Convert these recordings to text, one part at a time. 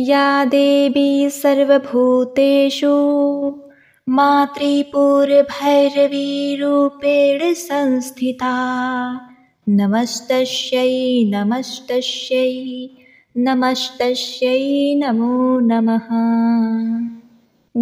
या देवी सर्वभूतेषु मातृपूर्वैरवीरूपेण संस्थिता। नमस्तस्यै नमस्तस्यै नमस्तस्यै नमो नमः।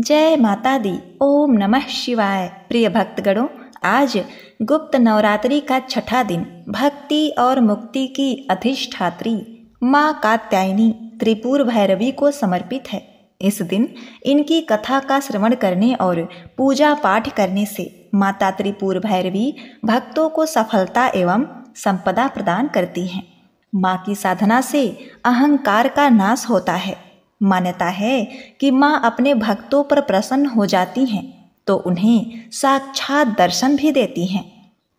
जय माता दी ओम नमः शिवाय। प्रिय भक्तगणों, आज गुप्त नवरात्रि का छठा दिन, भक्ति और मुक्ति की अधिष्ठात्री। माँ कात्यायनी त्रिपुर भैरवी को समर्पित है। इस दिन इनकी कथा का श्रवण करने और पूजा पाठ करने से माता त्रिपुर भैरवी भक्तों को सफलता एवं संपदा प्रदान करती हैं। माँ की साधना से अहंकार का नाश होता है। मान्यता है कि माँ अपने भक्तों पर प्रसन्न हो जाती हैं तो उन्हें साक्षात दर्शन भी देती हैं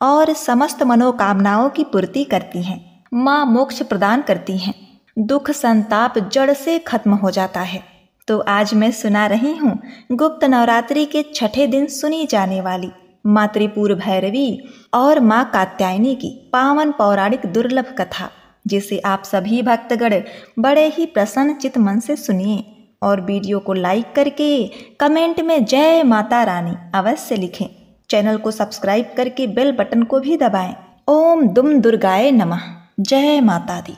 और समस्त मनोकामनाओं की पूर्ति करती हैं। माँ मोक्ष प्रदान करती हैं। दुख संताप जड़ से खत्म हो जाता है। तो आज मैं सुना रही हूँ, गुप्त नवरात्रि के छठे दिन सुनी जाने वाली मातृपुर भैरवी और माँ कात्यायनी की पावन पौराणिक दुर्लभ कथा, जिसे आप सभी भक्तगण बड़े ही प्रसन्न चित मन से सुनिए और वीडियो को लाइक करके कमेंट में जय माता रानी अवश्य लिखें। चैनल को सब्सक्राइब करके बेल बटन को भी दबाएँ। ओम दुम दुर्गाए नमः। जय माता दी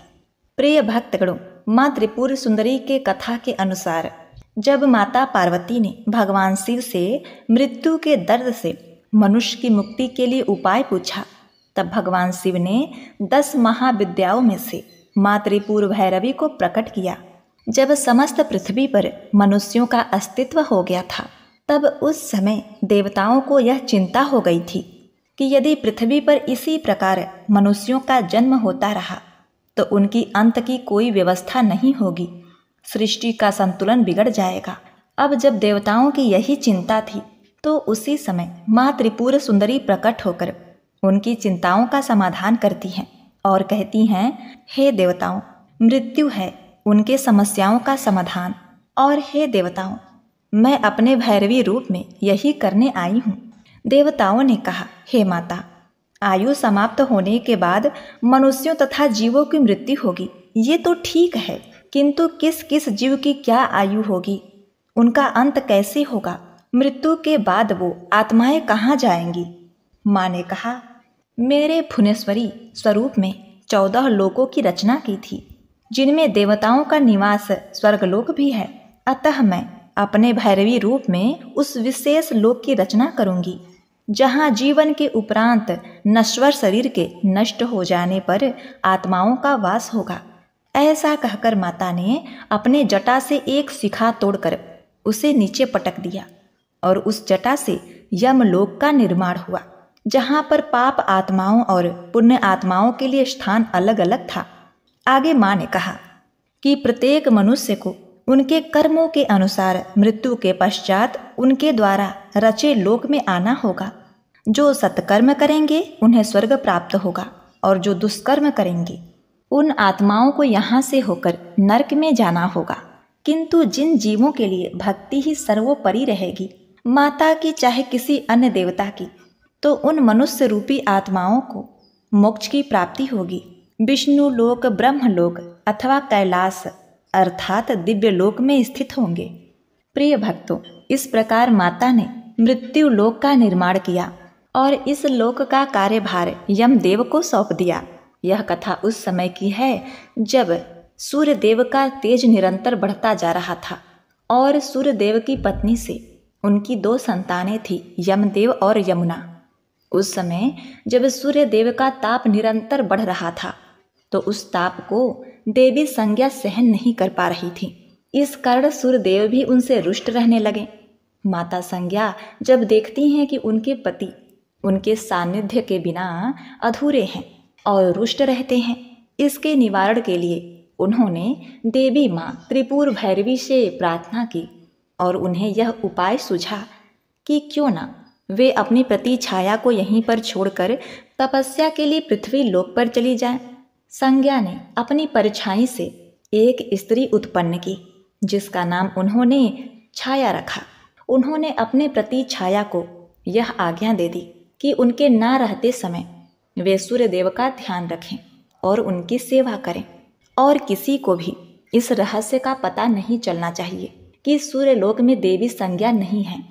प्रिय भक्तगणों माँ त्रिपुर सुंदरी के कथा के अनुसार, जब माता पार्वती ने भगवान शिव से मृत्यु के दर्द से मनुष्य की मुक्ति के लिए उपाय पूछा, तब भगवान शिव ने दस महाविद्याओं में से माँ त्रिपुर भैरवी को प्रकट किया। जब समस्त पृथ्वी पर मनुष्यों का अस्तित्व हो गया था, तब उस समय देवताओं को यह चिंता हो गई थी कि यदि पृथ्वी पर इसी प्रकार मनुष्यों का जन्म होता रहा तो उनकी अंत की कोई व्यवस्था नहीं होगी। सृष्टि का संतुलन बिगड़ जाएगा। अब जब देवताओं की यही चिंता थी तो उसी समय माँ त्रिपुर सुंदरी प्रकट होकर उनकी चिंताओं का समाधान करती हैं और कहती हैं, हे देवताओं, मृत्यु है उनके समस्याओं का समाधान। और हे देवताओं, मैं अपने भैरवी रूप में यही करने आई हूँ। देवताओं ने कहा, हे माता, आयु समाप्त होने के बाद मनुष्यों तथा जीवों की मृत्यु होगी। ये तो ठीक है, किंतु किस किस जीव की क्या आयु होगी? उनका अंत कैसे होगा? मृत्यु के बाद वो आत्माएँ कहाँ जाएँगी? माँ ने कहा, मेरे भुवनेश्वरी स्वरूप में चौदह लोकों की रचना की थी, जिनमें देवताओं का निवास स्वर्गलोक भी है। अतः मैं अपने भैरवी रूप में उस विशेष लोक की रचना करूँगी। जहाँ जीवन के उपरांत नश्वर शरीर के नष्ट हो जाने पर आत्माओं का वास होगा। ऐसा कहकर माता ने अपने जटा से एक शिखा तोड़कर उसे नीचे पटक दिया और उस जटा से यमलोक का निर्माण हुआ, जहाँ पर पाप आत्माओं और पुण्य आत्माओं के लिए स्थान अलग अलग था। आगे माँ ने कहा कि प्रत्येक मनुष्य को उनके कर्मों के अनुसार मृत्यु के पश्चात उनके द्वारा रचे लोक में आना होगा। जो सत्कर्म करेंगे, उन्हें स्वर्ग प्राप्त होगा और जो दुष्कर्म करेंगे, उन आत्माओं को यहाँ से होकर नरक में जाना होगा। किंतु जिन जीवों के लिए भक्ति ही सर्वोपरि रहेगी, माता की चाहे किसी अन्य देवता की तो उन मनुष्य रूपी आत्माओं को मोक्ष की प्राप्ति होगी। विष्णु लोक, ब्रह्म लोक अथवा कैलाश, अर्थात दिव्य लोक में स्थित होंगे। प्रिय भक्तों, इस प्रकार माता ने मृत्यु लोक का निर्माण किया। और इस लोक का कार्यभार यमदेव को सौंप दिया। यह कथा उस समय की है जब सूर्य देव का तेज निरंतर बढ़ता जा रहा था और सूर्य देव की पत्नी से उनकी दो संतानें थी, यमदेव और यमुना। उस समय जब सूर्य देव का ताप निरंतर बढ़ रहा था तो उस ताप को देवी संज्ञा सहन नहीं कर पा रही थी। इस कारण सूर्यदेव भी उनसे रुष्ट रहने लगे। माता संज्ञा जब देखती हैं कि उनके पति उनके सानिध्य के बिना अधूरे हैं और रुष्ट रहते हैं। इसके निवारण के लिए उन्होंने देवी माँ त्रिपुर भैरवी से प्रार्थना की और उन्हें यह उपाय सूझा कि क्यों ना वे अपनी प्रति छाया को यहीं पर छोड़कर तपस्या के लिए पृथ्वी लोक पर चली जाए। संज्ञा ने अपनी परछाई से एक स्त्री उत्पन्न की, जिसका नाम उन्होंने छाया रखा। उन्होंने अपने प्रति छाया को यह आज्ञा दे दी। कि उनके ना रहते समय वे सूर्य देव का ध्यान रखें और उनकी सेवा करें। और किसी को भी इस रहस्य का पता नहीं चलना चाहिए कि सूर्य लोक में देवी संज्ञा नहीं है।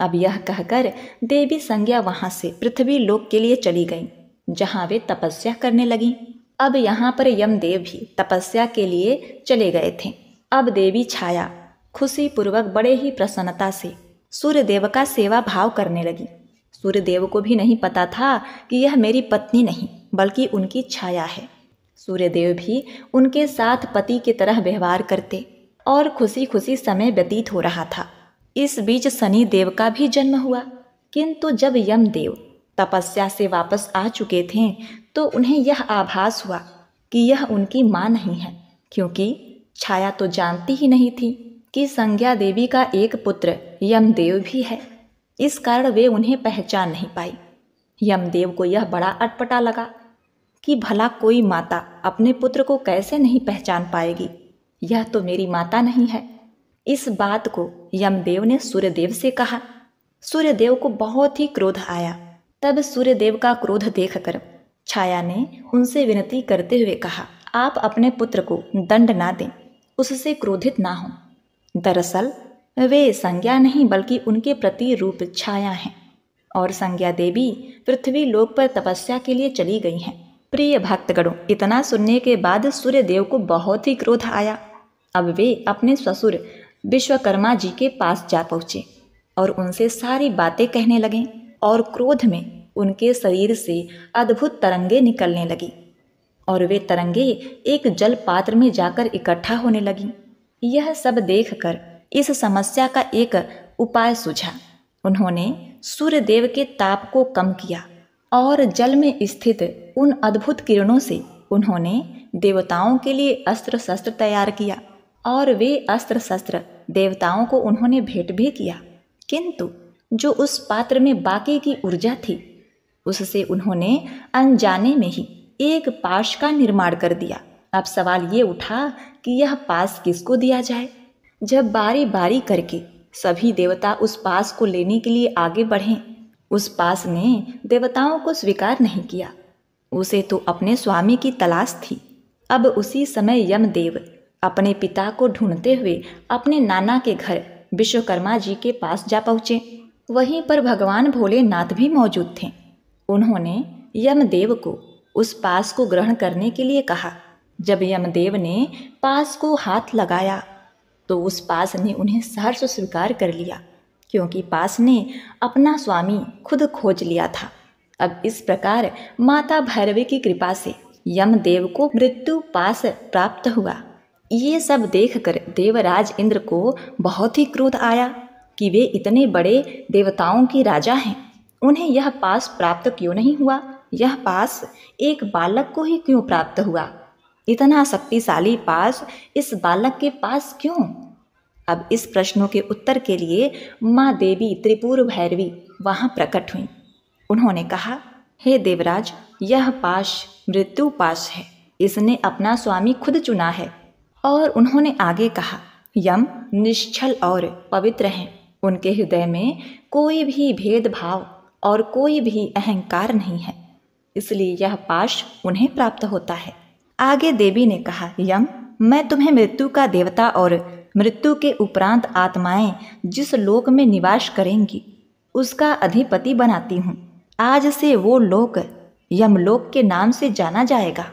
अब यह कहकर देवी संज्ञा वहाँ से पृथ्वी लोक के लिए चली गई, जहाँ वे तपस्या करने लगी। अब यहाँ पर यमदेव भी तपस्या के लिए चले गए थे। अब देवी छाया खुशी पूर्वक बड़े ही प्रसन्नता से सूर्यदेव का सेवा भाव करने लगी। सूर्यदेव को भी नहीं पता था कि यह मेरी पत्नी नहीं, बल्कि उनकी छाया है। सूर्यदेव भी उनके साथ पति की तरह व्यवहार करते और खुशी खुशी समय व्यतीत हो रहा था। इस बीच शनि देव का भी जन्म हुआ। किंतु जब यमदेव तपस्या से वापस आ चुके थे तो उन्हें यह आभास हुआ कि यह उनकी माँ नहीं है, क्योंकि छाया तो जानती ही नहीं थी कि संज्ञा देवी का एक पुत्र यमदेव भी है। इस कारण वे उन्हें पहचान नहीं पाई। यमदेव को यह बड़ा अटपटा लगा कि भला कोई माता अपने पुत्र को कैसे नहीं पहचान पाएगी? यह तो मेरी माता नहीं है। इस बात को यमदेव ने सूर्यदेव से कहा। सूर्यदेव को बहुत ही क्रोध आया। तब सूर्यदेव का क्रोध देखकर छाया ने उनसे विनती करते हुए कहा, आप अपने पुत्र को दंड ना दें, उससे क्रोधित ना हो। दरअसल वे संज्ञा नहीं, बल्कि उनके प्रति रूप छाया हैं। और संज्ञा देवी पृथ्वी लोक पर तपस्या के लिए चली गई हैं। प्रिय भक्तगणों, इतना सुनने के बाद सूर्यदेव को बहुत ही क्रोध आया। अब वे अपने ससुर विश्वकर्मा जी के पास जा पहुँचे और उनसे सारी बातें कहने लगे और क्रोध में उनके शरीर से अद्भुत तरंगे निकलने लगी और वे तरंगे एक जल पात्र में जाकर इकट्ठा होने लगी। यह सब देखकर इस समस्या का एक उपाय सूझा। उन्होंने सूर्यदेव के ताप को कम किया और जल में स्थित उन अद्भुत किरणों से उन्होंने देवताओं के लिए अस्त्र शस्त्र तैयार किया और वे अस्त्र शस्त्र देवताओं को उन्होंने भेंट भी किया। किंतु जो उस पात्र में बाकी की ऊर्जा थी, उससे उन्होंने अनजाने में ही एक पाश का निर्माण कर दिया। अब सवाल ये उठा कि यह पास किसको दिया जाए? जब बारी बारी करके सभी देवता उस पास को लेने के लिए आगे बढ़े, उस पास ने देवताओं को स्वीकार नहीं किया। उसे तो अपने स्वामी की तलाश थी। अब उसी समय यमदेव अपने पिता को ढूंढते हुए अपने नाना के घर विश्वकर्मा जी के पास जा पहुँचे। वहीं पर भगवान भोलेनाथ भी मौजूद थे। उन्होंने यमदेव को उस पास को ग्रहण करने के लिए कहा। जब यमदेव ने पास को हाथ लगाया तो उस पास ने उन्हें सहर्ष स्वीकार कर लिया, क्योंकि पास ने अपना स्वामी खुद खोज लिया था। अब इस प्रकार माता भैरवी की कृपा से यमदेव को मृत्यु पास प्राप्त हुआ। ये सब देखकर देवराज इंद्र को बहुत ही क्रोध आया कि वे इतने बड़े देवताओं के राजा हैं। उन्हें यह पास प्राप्त क्यों नहीं हुआ? यह पास एक बालक को ही क्यों प्राप्त हुआ? इतना शक्तिशाली पास, इस बालक के पास क्यों? अब इस प्रश्नों के उत्तर के लिए माँ देवी त्रिपुर भैरवी वहाँ प्रकट हुई। उन्होंने कहा, हे देवराज, यह पाश, मृत्यु पाश है। इसने अपना स्वामी खुद चुना है। और उन्होंने आगे कहा, यम निश्चल और पवित्र हैं। उनके हृदय में कोई भी भेदभाव और कोई भी अहंकार नहीं है। इसलिए यह पाश उन्हें प्राप्त होता है। आगे देवी ने कहा, यम, मैं तुम्हें मृत्यु का देवता और मृत्यु के उपरांत आत्माएँ जिस लोक में निवास करेंगी, उसका अधिपति बनाती हूँ। आज से वो लोक यमलोक के नाम से जाना जाएगा।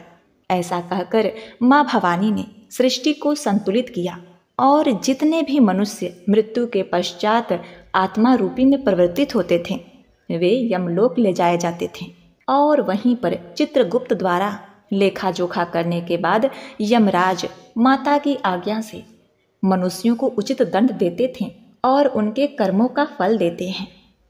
ऐसा कहकर माँ भवानी ने सृष्टि को संतुलित किया और जितने भी मनुष्य मृत्यु के पश्चात आत्मा रूपी में परिवर्तित होते थे, वे यमलोक ले जाए जाते थे और वहीं पर चित्रगुप्त द्वारा लेखा जोखा करने के बाद यमराज माता की आज्ञा से मनुष्यों को उचित दंड देते थे और उनके कर्मों का फल देते हैं।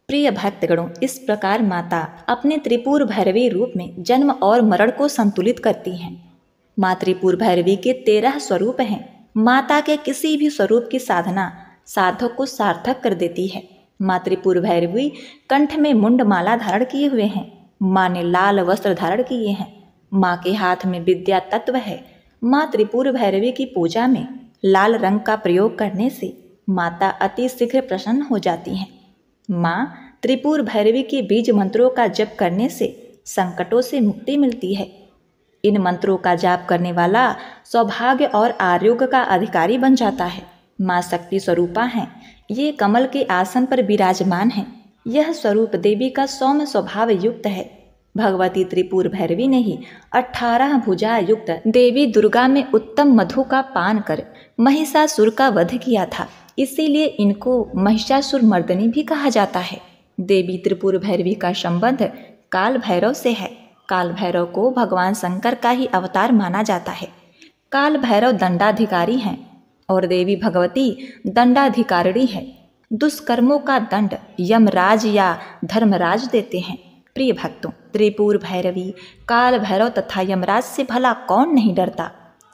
प्रिय भक्तगणों, इस प्रकार माता अपने त्रिपुर भैरवी रूप में जन्म और मरण को संतुलित करती हैं। माँ त्रिपुर भैरवी के तेरह स्वरूप हैं। माता के किसी भी स्वरूप की साधना साधक को सार्थक कर देती है। माँ त्रिपुर भैरवी कंठ में मुंड माला धारण किए हुए हैं। माँ ने लाल वस्त्र धारण किए हैं। माँ के हाथ में विद्या तत्व है, माँ त्रिपुर भैरवी की पूजा में लाल रंग का प्रयोग करने से माता अति शीघ्र प्रसन्न हो जाती हैं। माँ त्रिपुर भैरवी के बीज मंत्रों का जप करने से संकटों से मुक्ति मिलती है। इन मंत्रों का जाप करने वाला सौभाग्य और आरोग्य का अधिकारी बन जाता है। माँ शक्ति स्वरूपा हैं, ये कमल के आसन पर विराजमान हैं। यह स्वरूप देवी का सौम्य स्वभाव युक्त है। भगवती त्रिपुर भैरवी ने ही अठारह भुजा युक्त देवी दुर्गा में उत्तम मधु का पान कर महिषासुर का वध किया था। इसीलिए इनको महिषासुर मर्दनी भी कहा जाता है। देवी त्रिपुर भैरवी का संबंध काल भैरव से है। काल भैरव को भगवान शंकर का ही अवतार माना जाता है। काल भैरव दंडाधिकारी हैं और देवी भगवती दंडाधिकारिणी है। दुष्कर्मों का दंड यमराज या धर्मराज देते हैं। प्रिय भक्तों, त्रिपुर भैरवी, काल भैरव तथा यमराज से भला कौन नहीं डरता?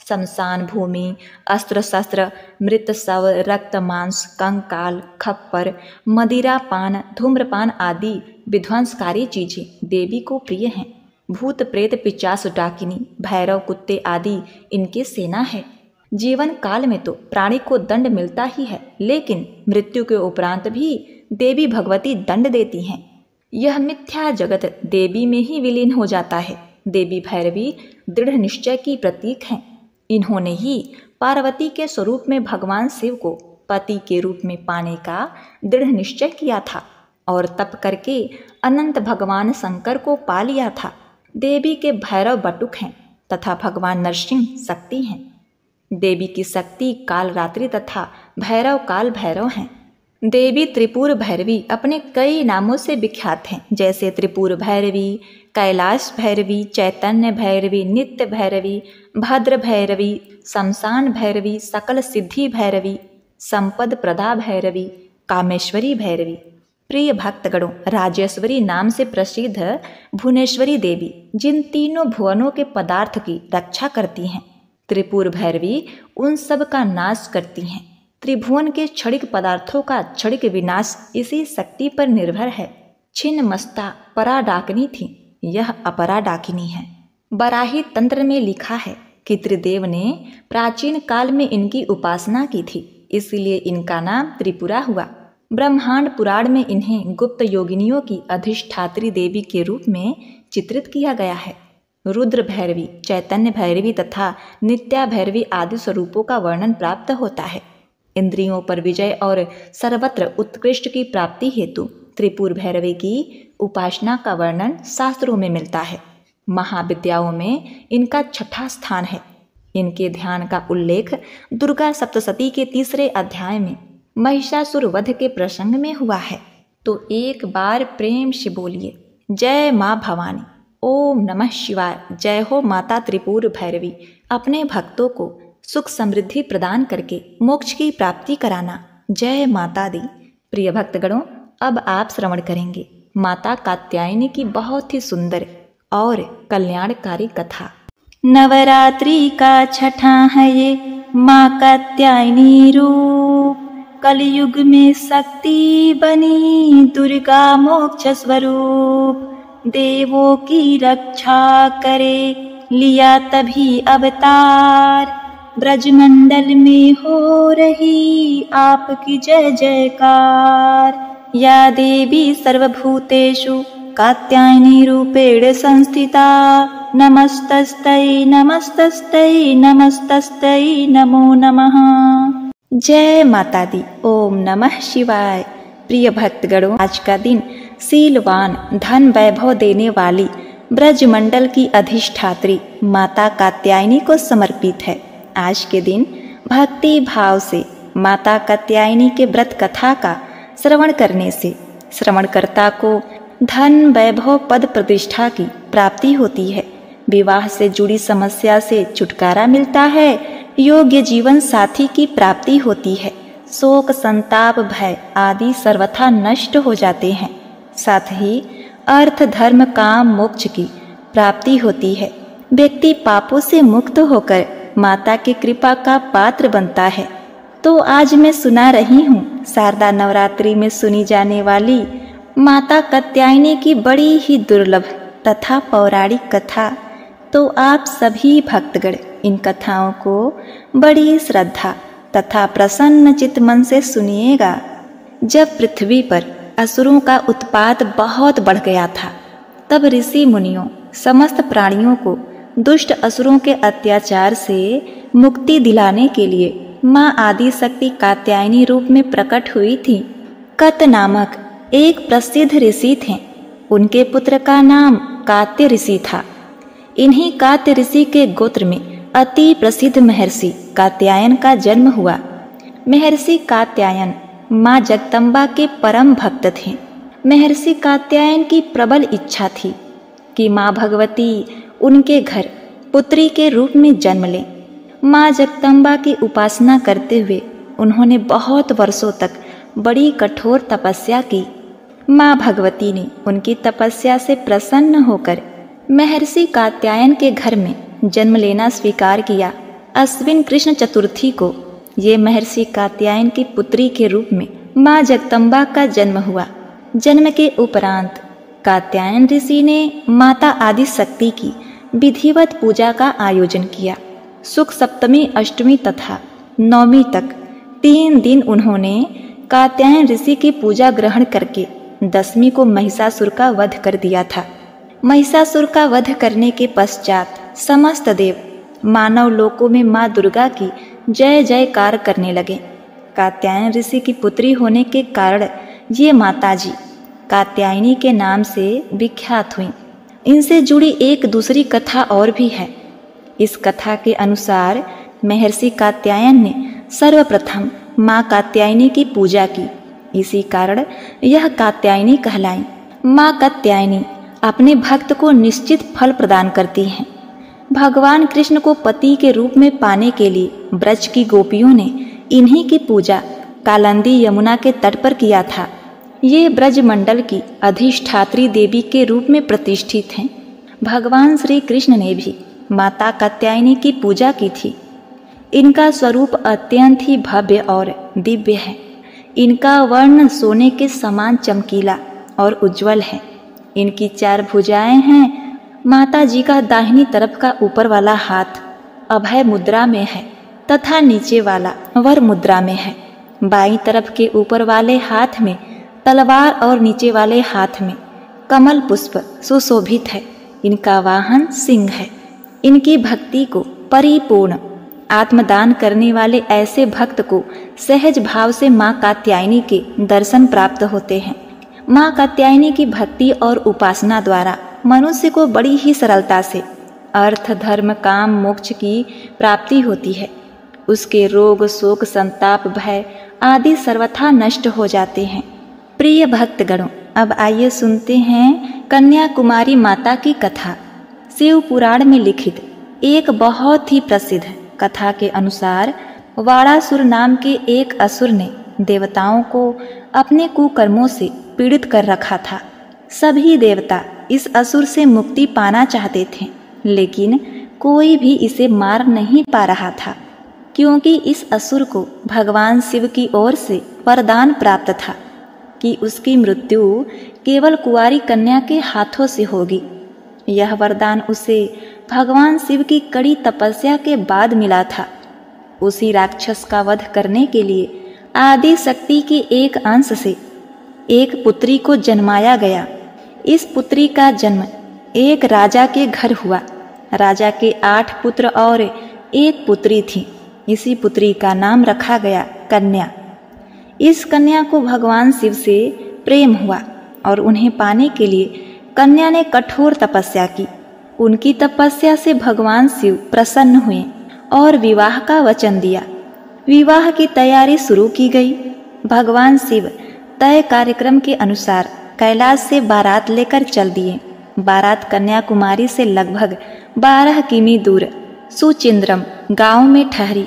शमशान भूमि अस्त्र शस्त्र मृत शव, रक्त मांस, कंकाल, खप्पर, मदिरा पान, धूम्रपान आदि विध्वंसकारी चीज़ें देवी को प्रिय हैं। भूत प्रेत पिचास डाकिनी, भैरव कुत्ते आदि इनकी सेना है। जीवन काल में तो प्राणी को दंड मिलता ही है, लेकिन मृत्यु के उपरांत भी देवी भगवती दंड देती हैं। यह मिथ्या जगत देवी में ही विलीन हो जाता है। देवी भैरवी दृढ़ निश्चय की प्रतीक हैं। इन्होंने ही पार्वती के स्वरूप में भगवान शिव को पति के रूप में पाने का दृढ़ निश्चय किया था और तप करके अनंत भगवान शंकर को पा लिया था। देवी के भैरव बटुक हैं तथा भगवान नरसिंह शक्ति हैं। देवी की शक्ति काल रात्रि तथा भैरव काल भैरव हैं। देवी त्रिपुर भैरवी अपने कई नामों से विख्यात हैं, जैसे त्रिपुर भैरवी कैलाश भैरवी चैतन्य भैरवी नित्य भैरवी भद्र भैरवी शमशान भैरवी सकल सिद्धि भैरवी संपद प्रदा भैरवी कामेश्वरी भैरवी प्रिय भक्तगणों, राजेश्वरी नाम से प्रसिद्ध भुवनेश्वरी देवी, जिन तीनों भुवनों के पदार्थ की रक्षा करती हैं त्रिपुर भैरवी उन सब का नाश करती हैं। त्रिभुवन के क्षणिक पदार्थों का क्षणिक विनाश इसी शक्ति पर निर्भर है। छिन्न मस्ता परा डाकनी थी। यह अपरा डाकिनी है। बराही तंत्र में लिखा है कि त्रिदेव ने प्राचीन काल में इनकी उपासना की थी, इसलिए इनका नाम त्रिपुरा हुआ। ब्रह्मांड पुराण में इन्हें गुप्त योगिनियों की अधिष्ठात्री देवी के रूप में चित्रित किया गया है। रुद्र भैरवी, चैतन्य भैरवी तथा नित्या भैरवी आदि स्वरूपों का वर्णन प्राप्त होता है। इंद्रियों पर विजय और सर्वत्र उत्कृष्ट की प्राप्ति हेतु त्रिपुर भैरवी की उपासना का वर्णन शास्त्रों में मिलता है। महाविद्याओं में इनका छठा स्थान है। इनके ध्यान का उल्लेख दुर्गा सप्तशती के तीसरे अध्याय में महिषासुर वध के प्रसंग में हुआ है। तो एक बार प्रेम से बोलिए, जय माँ भवानी, ओम नमः शिवाय, जय हो माता त्रिपुर भैरवी अपने भक्तों को सुख समृद्धि प्रदान करके मोक्ष की प्राप्ति कराना। जय माता दी। प्रिय भक्तगणों, अब आप श्रवण करेंगे माता कात्यायनी की बहुत ही सुंदर और कल्याणकारी कथा। नवरात्रि का छठा है ये माँ कात्यायनी रूप। कलयुग में शक्ति बनी दुर्गा मोक्ष स्वरूप। देवों की रक्षा करे लिया तभी अवतार। ब्रजमंडल में हो रही आपकी जय जयकार। या देवी सर्वभूतेषु कात्यायनी रूपेण संस्थिता। नमस्तस्तै नमस्तस्तै नमस्तस्तै, नमो नमः। जय माता दी ओम नमः शिवाय। प्रिय भक्तगणों, आज का दिन सीलवान, धन वैभव देने वाली ब्रजमंडल की अधिष्ठात्री माता कात्यायनी को समर्पित है। आज के दिन भक्ति भाव से माता कत्यायनी के व्रत कथा का श्रवण करने से श्रवणकर्ता को धन वैभव पद प्रतिष्ठा की प्राप्ति होती है। विवाह से जुड़ी समस्या से छुटकारा मिलता है। योग्य जीवन साथी की प्राप्ति होती है। शोक, संताप, भय आदि सर्वथा नष्ट हो जाते हैं। साथ ही अर्थ, धर्म, काम, मोक्ष की प्राप्ति होती है। व्यक्ति पापों से मुक्त होकर माता की कृपा का पात्र बनता है। तो आज मैं सुना रही हूँ, शारदा नवरात्रि में सुनी जाने वाली माता कत्यायनी की बड़ी ही दुर्लभ तथा पौराणिक कथा। तो आप सभी भक्तगण, इन कथाओं को बड़ी श्रद्धा तथा प्रसन्न चित मन से सुनिएगा। जब पृथ्वी पर असुरों का उत्पाद बहुत बढ़ गया था, तब ऋषि मुनियों, समस्त प्राणियों को दुष्ट असुरों के अत्याचार से मुक्ति दिलाने के लिए माँ आदि शक्ति कात्यायनी रूप में प्रकट हुई थी। कत नामक एक प्रसिद्ध ऋषि थे। उनके पुत्र का नाम कात्य ऋषि था। इन्हीं कात्य ऋषि के गोत्र में अति प्रसिद्ध महर्षि कात्यायन का जन्म हुआ। महर्षि कात्यायन माँ जगदम्बा के परम भक्त थे। महर्षि कात्यायन की प्रबल इच्छा थी कि माँ भगवती उनके घर पुत्री के रूप में जन्म लें। माँ जगदम्बा की उपासना करते हुए उन्होंने बहुत वर्षों तक बड़ी कठोर तपस्या की। माँ भगवती ने उनकी तपस्या से प्रसन्न होकर महर्षि कात्यायन के घर में जन्म लेना स्वीकार किया। अश्विन कृष्ण चतुर्थी को ये महर्षि कात्यायन की पुत्री के रूप में माँ जगदम्बा का जन्म हुआ। जन्म के उपरांत कात्यायन ऋषि ने माता आदि शक्ति की विधिवत पूजा का आयोजन किया। सुख सप्तमी अष्टमी तथा नवमी तक तीन दिन उन्होंने कात्यायन ऋषि की पूजा ग्रहण करके दसवीं को महिषासुर का वध कर दिया था। महिषासुर का वध करने के पश्चात समस्त देव मानव लोकों में माँ दुर्गा की जय जयकार करने लगे। कात्यायन ऋषि की पुत्री होने के कारण ये माताजी कात्यायनी के नाम से विख्यात हुई। इनसे जुड़ी एक दूसरी कथा और भी है। इस कथा के अनुसार महर्षि कात्यायन ने सर्वप्रथम माँ कात्यायनी की पूजा की। इसी कारण यह कात्यायनी कहलाई। माँ कात्यायनी अपने भक्त को निश्चित फल प्रदान करती हैं। भगवान कृष्ण को पति के रूप में पाने के लिए ब्रज की गोपियों ने इन्हीं की पूजा कालंदी यमुना के तट पर किया था। ये ब्रज मंडल की अधिष्ठात्री देवी के रूप में प्रतिष्ठित हैं। भगवान श्री कृष्ण ने भी माता कात्यायनी की पूजा की थी। इनका स्वरूप अत्यंत ही भव्य और दिव्य है। इनका वर्ण सोने के समान चमकीला और उज्जवल है। इनकी चार भुजाएँ हैं। माता जी का दाहिनी तरफ़ का ऊपर वाला हाथ अभय मुद्रा में है तथा नीचे वाला वर मुद्रा में है। बाई तरफ़ के ऊपर वाले हाथ में तलवार और नीचे वाले हाथ में कमल पुष्प सुशोभित है। इनका वाहन सिंह है। इनकी भक्ति को परिपूर्ण, आत्मदान करने वाले ऐसे भक्त को सहज भाव से माँ कात्यायनी के दर्शन प्राप्त होते हैं। माँ कात्यायनी की भक्ति और उपासना द्वारा मनुष्य को बड़ी ही सरलता से अर्थ, धर्म, काम, मोक्ष की प्राप्ति होती है। उसके रोग, शोक, संताप, भय आदि सर्वथा नष्ट हो जाते हैं। प्रिय भक्तगणों, अब आइए सुनते हैं कन्याकुमारी माता की कथा। शिव पुराण में लिखित एक बहुत ही प्रसिद्ध कथा के अनुसार वाड़ासुर नाम के एक असुर ने देवताओं को अपने कुकर्मों से पीड़ित कर रखा था। सभी देवता इस असुर से मुक्ति पाना चाहते थे, लेकिन कोई भी इसे मार नहीं पा रहा था, क्योंकि इस असुर को भगवान शिव की ओर से वरदान प्राप्त था। कि उसकी मृत्यु केवल कुंवारी कन्या के हाथों से होगी। यह वरदान उसे भगवान शिव की कड़ी तपस्या के बाद मिला था। उसी राक्षस का वध करने के लिए आदि शक्ति के एक अंश से एक पुत्री को जन्माया गया। इस पुत्री का जन्म एक राजा के घर हुआ। राजा के आठ पुत्र और एक पुत्री थी। इसी पुत्री का नाम रखा गया कन्या। इस कन्या को भगवान शिव से प्रेम हुआ और उन्हें पाने के लिए कन्या ने कठोर तपस्या की। उनकी तपस्या से भगवान शिव प्रसन्न हुए और विवाह का वचन दिया। विवाह की तैयारी शुरू की गई। भगवान शिव तय कार्यक्रम के अनुसार कैलाश से बारात लेकर चल दिए। बारात कन्याकुमारी से लगभग बारह किमी दूर सुचिंद्रम गाँव में ठहरी।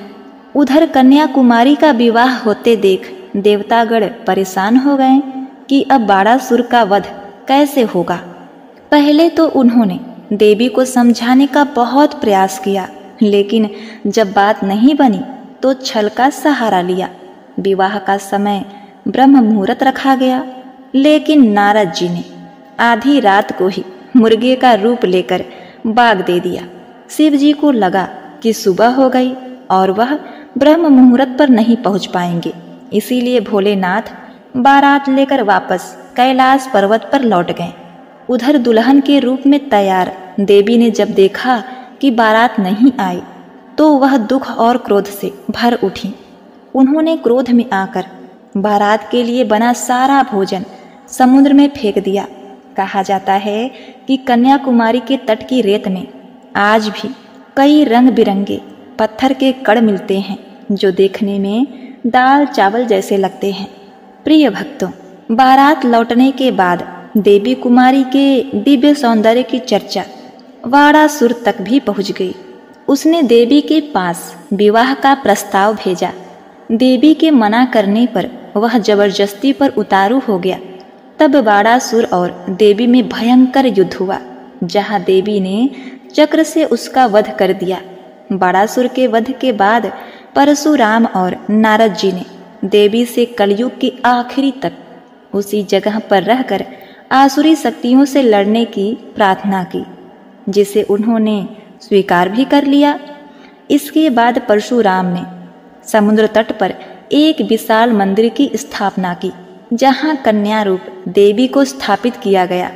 उधर कन्याकुमारी का विवाह होते देख देवतागण परेशान हो गए कि अब बाड़ासुर का वध कैसे होगा। पहले तो उन्होंने देवी को समझाने का बहुत प्रयास किया, लेकिन जब बात नहीं बनी तो छल का सहारा लिया। विवाह का समय ब्रह्म मुहूर्त रखा गया, लेकिन नारद जी ने आधी रात को ही मुर्गे का रूप लेकर बाग दे दिया। शिव जी को लगा कि सुबह हो गई और वह ब्रह्म मुहूर्त पर नहीं पहुँच पाएँगे। इसीलिए भोलेनाथ बारात लेकर वापस कैलाश पर्वत पर लौट गए। उधर दुल्हन के रूप में तैयार देवी ने जब देखा कि बारात नहीं आई तो वह दुख और क्रोध से भर उठी। उन्होंने क्रोध में आकर बारात के लिए बना सारा भोजन समुद्र में फेंक दिया। कहा जाता है कि कन्याकुमारी के तट की रेत में आज भी कई रंग बिरंगे पत्थर के कड़ मिलते हैं, जो देखने में दाल चावल जैसे लगते हैं। प्रिय भक्तों, बारात लौटने के बाद देवी कुमारी के दिव्य सौंदर्य की चर्चा वाड़ासुर तक भी पहुँच गई। उसने देवी के पास विवाह का प्रस्ताव भेजा। देवी के मना करने पर वह ज़बरदस्ती पर उतारू हो गया। तब बाड़ासुर और देवी में भयंकर युद्ध हुआ, जहाँ देवी ने चक्र से उसका वध कर दिया। बाड़ासुर के वध के बाद परशुराम और नारद जी ने देवी से कलयुग की आखिरी तक उसी जगह पर रहकर आसुरी शक्तियों से लड़ने की प्रार्थना की, जिसे उन्होंने स्वीकार भी कर लिया। इसके बाद परशुराम ने समुद्र तट पर एक विशाल मंदिर की स्थापना की, जहाँ कन्या रूप देवी को स्थापित किया गया।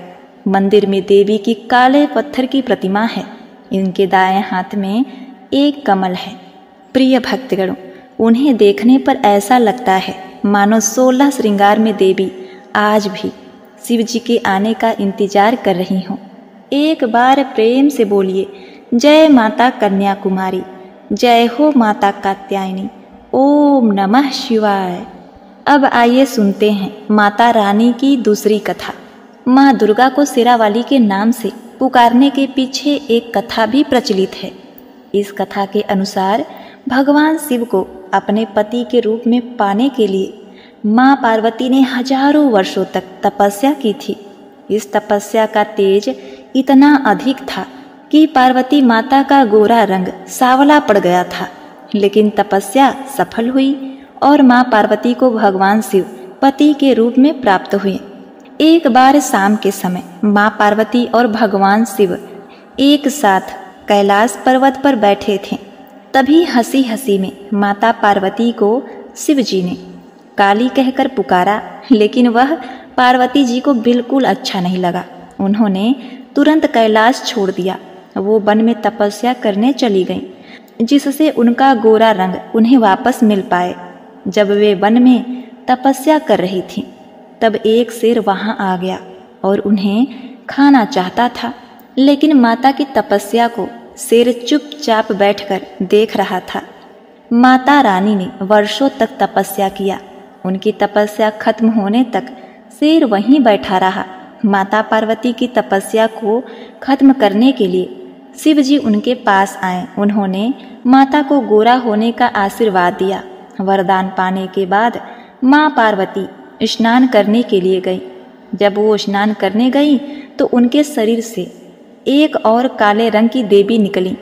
मंदिर में देवी की काले पत्थर की प्रतिमा है। इनके दाएँ हाथ में एक कमल है। प्रिय भक्तगणों, उन्हें देखने पर ऐसा लगता है, मानो सोलह श्रृंगार में देवी आज भी शिव जी के आने का इंतज़ार कर रही हूँ। एक बार प्रेम से बोलिए, जय माता कन्याकुमारी, जय हो माता कात्यायनी, ओम नमः शिवाय। अब आइए सुनते हैं माता रानी की दूसरी कथा। माँ दुर्गा को सिरावाली के नाम से पुकारने के पीछे एक कथा भी प्रचलित है। इस कथा के अनुसार भगवान शिव को अपने पति के रूप में पाने के लिए माँ पार्वती ने हज़ारों वर्षों तक तपस्या की थी। इस तपस्या का तेज इतना अधिक था कि पार्वती माता का गोरा रंग सावला पड़ गया था। लेकिन तपस्या सफल हुई और माँ पार्वती को भगवान शिव पति के रूप में प्राप्त हुए एक बार शाम के समय माँ पार्वती और भगवान शिव एक साथ कैलाश पर्वत पर बैठे थे। तभी हँसी हँसी में माता पार्वती को शिव जी ने काली कहकर पुकारा, लेकिन वह पार्वती जी को बिल्कुल अच्छा नहीं लगा। उन्होंने तुरंत कैलाश छोड़ दिया। वो वन में तपस्या करने चली गईं, जिससे उनका गोरा रंग उन्हें वापस मिल पाए। जब वे वन में तपस्या कर रही थीं, तब एक शेर वहाँ आ गया और उन्हें खाना चाहता था, लेकिन माता की तपस्या को शेर चुपचाप बैठकर देख रहा था। माता रानी ने वर्षों तक तपस्या किया। उनकी तपस्या खत्म होने तक शेर वहीं बैठा रहा। माता पार्वती की तपस्या को खत्म करने के लिए शिव जी उनके पास आए। उन्होंने माता को गोरा होने का आशीर्वाद दिया। वरदान पाने के बाद माँ पार्वती स्नान करने के लिए गई। जब वो स्नान करने गई तो उनके शरीर से एक और काले रंग की देवी निकली।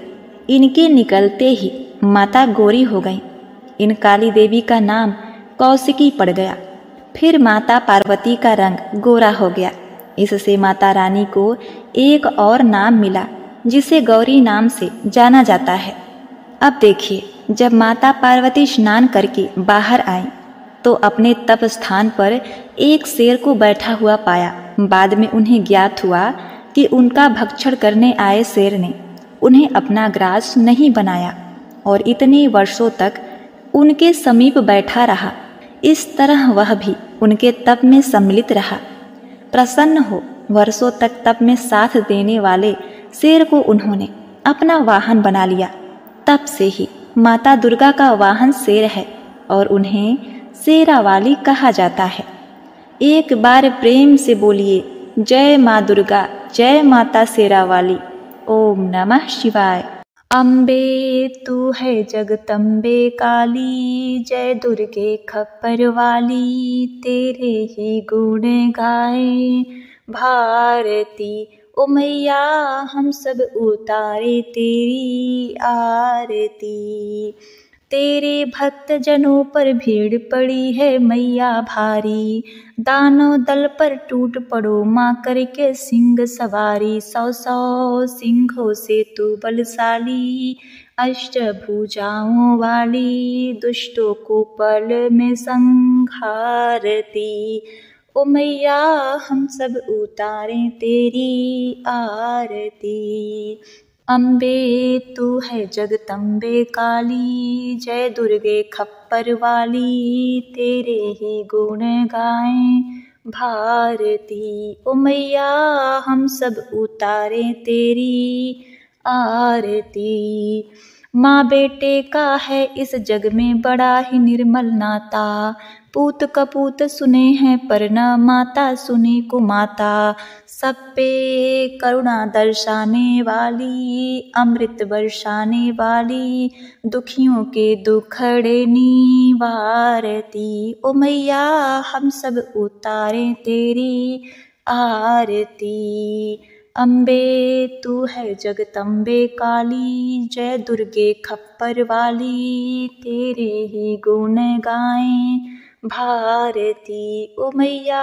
इनके निकलते ही माता गोरी हो गई। इन काली देवी का नाम कौशिकी पड़ गया। फिर माता पार्वती का रंग गोरा हो गया। इससे माता रानी को एक और नाम मिला, जिसे गौरी नाम से जाना जाता है। अब देखिए, जब माता पार्वती स्नान करके बाहर आई तो अपने तप स्थान पर एक शेर को बैठा हुआ पाया। बाद में उन्हें ज्ञात हुआ कि उनका भक्षण करने आए शेर ने उन्हें अपना ग्रास नहीं बनाया और इतने वर्षों तक उनके समीप बैठा रहा। इस तरह वह भी उनके तप में सम्मिलित रहा। प्रसन्न हो वर्षों तक तप में साथ देने वाले शेर को उन्होंने अपना वाहन बना लिया। तब से ही माता दुर्गा का वाहन शेर है और उन्हें शेरा वाली कहा जाता है। एक बार प्रेम से बोलिए, जय माँ दुर्गा। जय माता शेरा वाली ओम नमः शिवाय। अम्बे तू है जगतम्बे काली, जय दुर्गे खप्पर वाली तेरे ही गुण गाए। भारती ओ मैया हम सब उतारे तेरी आरती। तेरे भक्त जनों पर भीड़ पड़ी है मैया भारी। दानो दल पर टूट पड़ो माँ करके सिंह सवारी। सौ सौ सिंहों से तू बलशाली, अष्ट भुजाओं वाली, दुष्टों को पल में संघारती ओ मैया, हम सब उतारें तेरी आरती। अम्बे तू है जगतम्बे काली, जय दुर्गे खप्पर वाली, तेरे ही गुण गाएँ भारती। ओ मैया, हम सब उतारे तेरी आरती। माँ बेटे का है इस जग में बड़ा ही निर्मल नाता पूत कपूत सुने हैं पर न माता, सुनी कुमाता। सब पे करुणा दर्शाने वाली, अमृत बरसाने वाली, दुखियों के दुखड़े निवारती। ओ मैया, हम सब उतारे तेरी आरती। अम्बे, तू है जगतम्बे काली, जय दुर्गे खप्पर वाली। तेरे ही गुण गाएँ भारती, ओ मैया,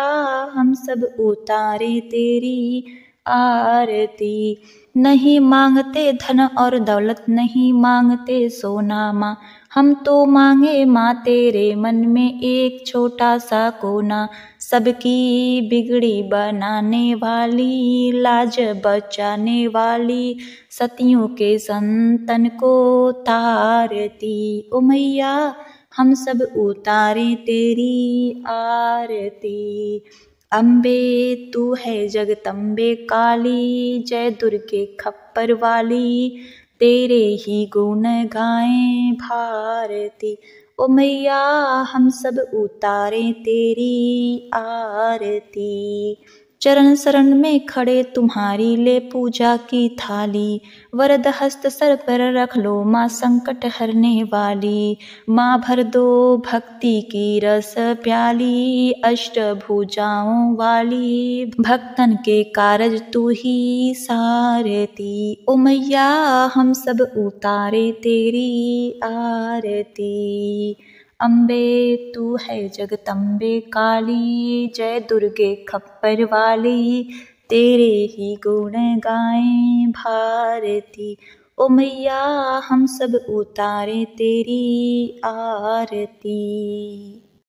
हम सब उतारे तेरी आरती। नहीं मांगते धन और दौलत, नहीं मांगते सोना माँ हम तो मांगे माँ तेरे मन में एक छोटा सा कोना। सबकी बिगड़ी बनाने वाली, लाज बचाने वाली, सतियों के संतन को तारती। ओ मैया हम सब उतारे तेरी आरती। अम्बे तू है जगतम्बे काली, जय दुर्गे खप्पर वाली। तेरे ही गुण गाएँ भारती। ओ मैया, हम सब उतारे तेरी आरती। चरण शरण में खड़े तुम्हारी ले पूजा की थाली। वरद हस्त सर पर रख लो माँ संकट हरने वाली। माँ भर दो भक्ति की रस प्याली, अष्ट भुजाओं वाली। भक्तन के कारज तू ही सारती। ओ मैया हम सब उतारे तेरी आरती। अम्बे तू है जगदम्बे काली, जय दुर्गे खप्पर वाली। तेरे ही गुण गाए भारती। ओ मैया, हम सब उतारे तेरी आरती।